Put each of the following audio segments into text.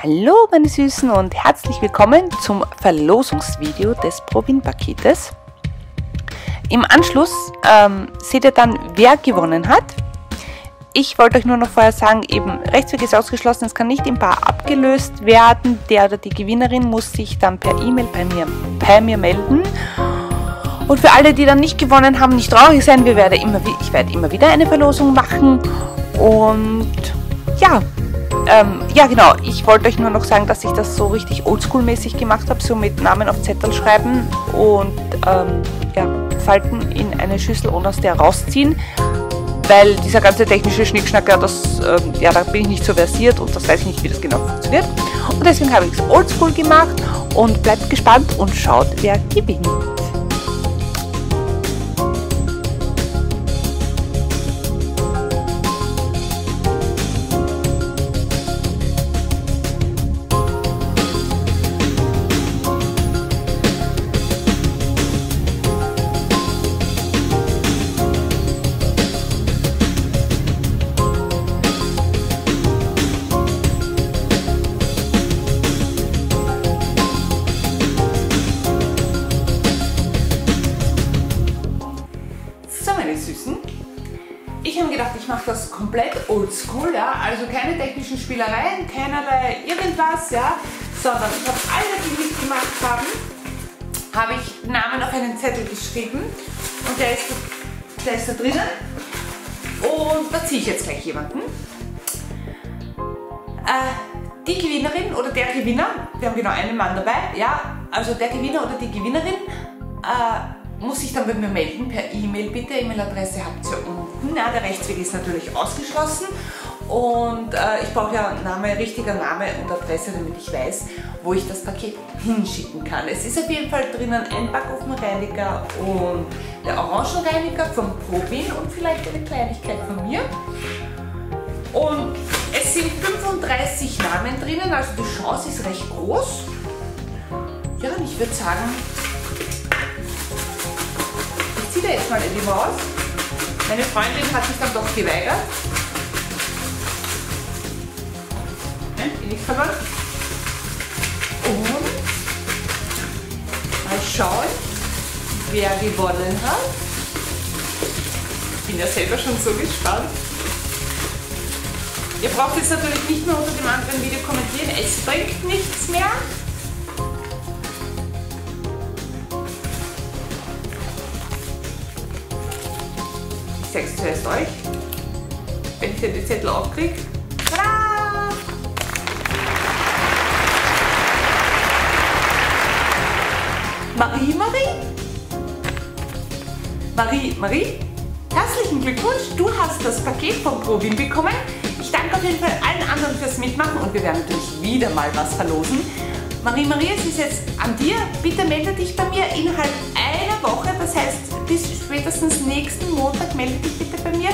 Hallo meine Süßen und herzlich willkommen zum Verlosungsvideo des Provin-Paketes. Im Anschluss ähm, seht ihr dann, wer gewonnen hat. Ich wollte euch nur noch vorher sagen, eben Rechtsweg ist ausgeschlossen, es kann nicht im Bar abgelöst werden. Der oder die Gewinnerin muss sich dann per E-Mail bei mir, bei mir melden. Und für alle, die dann nicht gewonnen haben, nicht traurig sein, wir werde immer, ich werde immer wieder eine Verlosung machen. Und ja, ähm, ja, genau. Ich wollte euch nur noch sagen, dass ich das so richtig oldschool-mäßig gemacht habe, so mit Namen auf Zettel schreiben und ähm, ja, Falten in eine Schüssel und aus der rausziehen. Weil dieser ganze technische Schnickschnack, das, ähm, ja, da bin ich nicht so versiert und das weiß ich nicht, wie das genau funktioniert. Und deswegen habe ich es oldschool gemacht und bleibt gespannt und schaut, wer gewinnt. Ich habe gedacht, ich mache das komplett oldschool, ja, also keine technischen Spielereien, keinerlei irgendwas, ja, sondern ich habe alle, die mitgemacht haben, habe ich Namen auf einen Zettel geschrieben. Und der ist, der ist da drinnen. Und da ziehe ich jetzt gleich jemanden. Äh, die Gewinnerin oder der Gewinner, wir haben genau einen Mann dabei, ja, also der Gewinner oder die Gewinnerin äh, muss sich dann bei mir melden per E-Mail bitte. E-Mail-Adresse habt ihr unten. Ja, der Rechtsweg ist natürlich ausgeschlossen und äh, ich brauche ja Name, richtiger Name und Adresse, damit ich weiß, wo ich das Paket hinschicken kann. Es ist auf jeden Fall drinnen ein Backofenreiniger und der Orangenreiniger von Provin und vielleicht eine Kleinigkeit von mir. Und es sind 35 Namen drinnen, also die Chance ist recht groß. Ja, und ich würde sagen, ziehe jetzt mal in die Maus. Meine Freundin hat sich dann doch geweigert. Ne, nichts verloren. Und mal schauen, wer gewonnen hat. Ich bin ja selber schon so gespannt. Ihr braucht jetzt natürlich nicht mehr unter dem anderen Video kommentieren, es bringt nichts mehr. Zeige es zuerst euch. Wenn ich den Zettel aufkriege. Tada! Marie, Marie? Marie, Marie? Herzlichen Glückwunsch, du hast das Paket von Provin bekommen. Ich danke auf jeden Fall allen anderen fürs Mitmachen und wir werden natürlich wieder mal was verlosen. Marie, Marie, es ist jetzt an dir. Bitte melde dich bei mir innerhalb einer Woche, das heißt bis spätestens nächsten Montag melde dich bitte bei mir,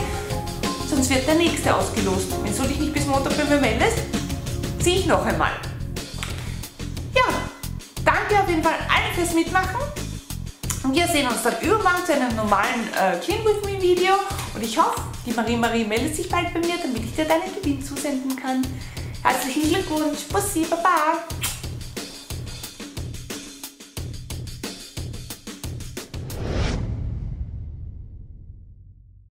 sonst wird der nächste ausgelost. Wenn du dich nicht bis Montag bei mir meldest, ziehe ich noch einmal. Ja, danke auf jeden Fall allen fürs Mitmachen. Wir sehen uns dann übermorgen zu einem normalen äh, Clean With Me Video und ich hoffe, die Marie Marie meldet sich bald bei mir, damit ich dir deinen Gewinn zusenden kann. Herzlichen Glückwunsch, Bussi, Baba!